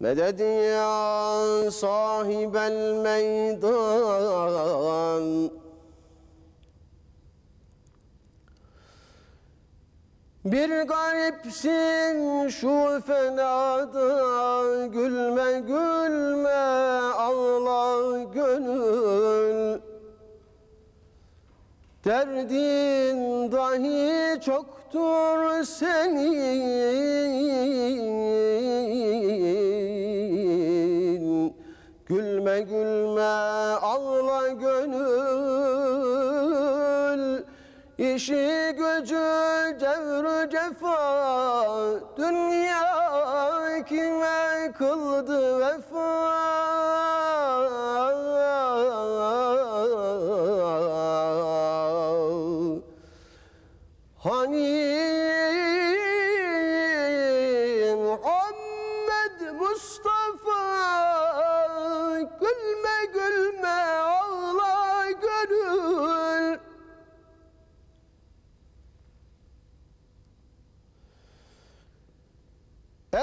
Medet ya sahibel meydan? Bir garipsin şu fenada Gülme gülme ağla gönül. Derdin dahi çoktur senin. Gülme gülme ağla gönül. İşi gücü cevru cefa Dünya kime kıldı vefa? Hani Muhammed Mustafa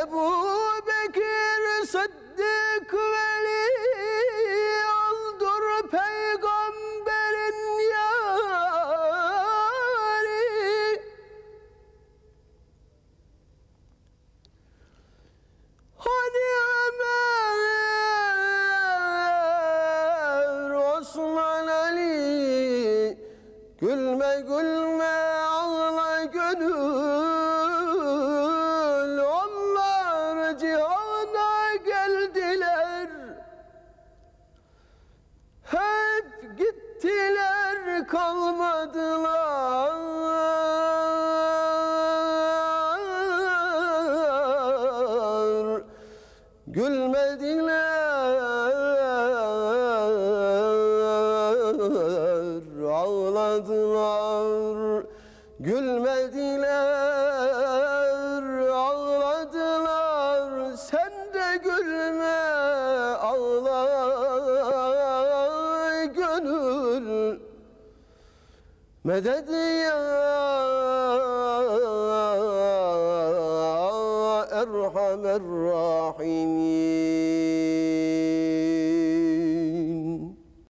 Ebu Bekir Sıddık Veli oldur peygamberin yari Hani Ömer Osman Ali Gülme gülme Hep gittiler kalmadılar. Gülmediler, ağladılar. Gülmediler, ağladılar. Sen de gülme, مدد يا أرحم الراحمين.